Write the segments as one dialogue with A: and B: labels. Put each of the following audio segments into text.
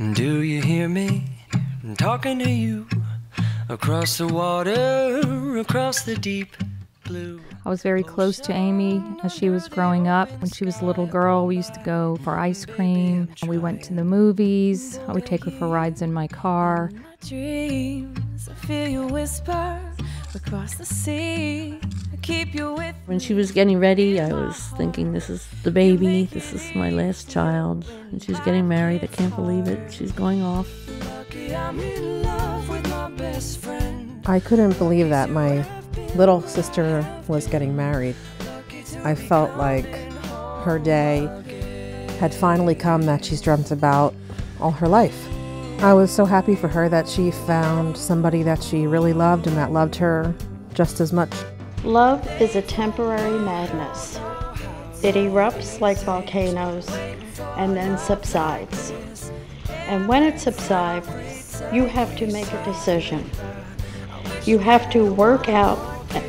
A: Do you hear me I'm talking to you across the water, across the deep blue?
B: I was very close to Amy as she was growing up. When she was a little girl, we used to go for ice cream. We went to the movies. I would take her for rides in my car.
C: Dreams, I feel you whisper across the sea. I keep you with
D: When she was getting ready, I was thinking, this is the baby, this is my last child. And she's getting married. I can't believe it. She's going off.
C: I'm in love with my best friend.
E: I couldn't believe that my little sister was getting married. I felt like her day had finally come that she's dreamt about all her life. I was so happy for her that she found somebody that she really loved and that loved her just as much.
F: Love is a temporary madness. It erupts like volcanoes and then subsides. And when it subsides, you have to make a decision. You have to work out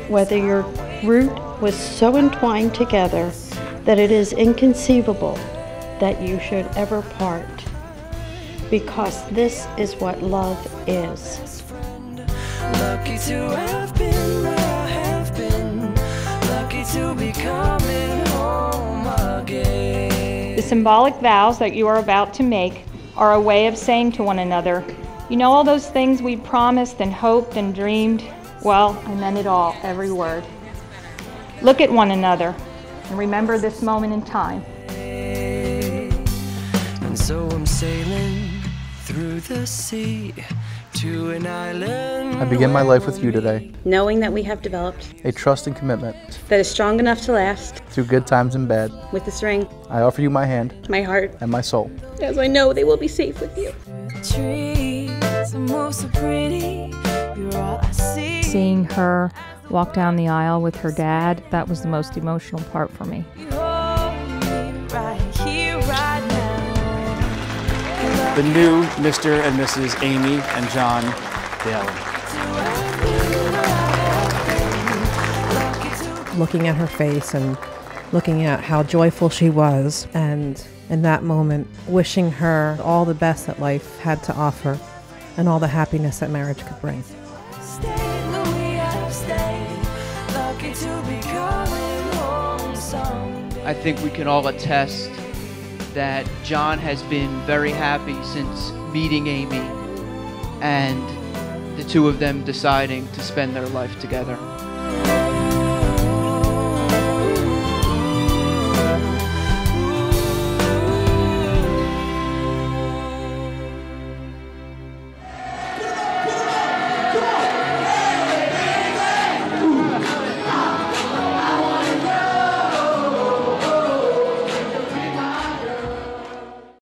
F: whether your root was so entwined together that it is inconceivable that you should ever part. Because this is what love is.
G: Symbolic vows that you are about to make are a way of saying to one another, You know all those things we promised and hoped and dreamed? Well, I meant it all, every word. Look at one another and remember this moment in time.
A: And so I'm sailing through the sea to an island.
H: I begin my life with you today,
I: knowing that we have developed
H: a trust and commitment
I: that is strong enough to last
H: through good times and bad.
I: with this ring,
H: I offer you my hand
I: my heart,
H: and my soul.
I: as I know they will be safe with you.
C: Trees move so pretty. You're all I see.
B: Seeing her walk down the aisle with her dad, that was the most emotional part for me.
J: The new Mr. and Mrs. Amy and John Daly.
E: Looking at her face and looking at how joyful she was, and in that moment, wishing her all the best that life had to offer and all the happiness that marriage could bring.
C: Stay where we have stayed. Lucky to be coming home someday.
K: I think we can all attest that John has been very happy since meeting Amy and the two of them deciding to spend their life together.